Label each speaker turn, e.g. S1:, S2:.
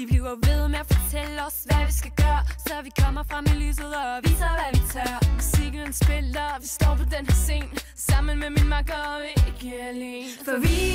S1: De bliver ved med at fortælle os, hvad vi skal gøre Så vi kommer frem i lyset og viser, hvad vi tør. Musikken spiller, vi står på den her scene. Sammen med min makker og ikke alene. For vi er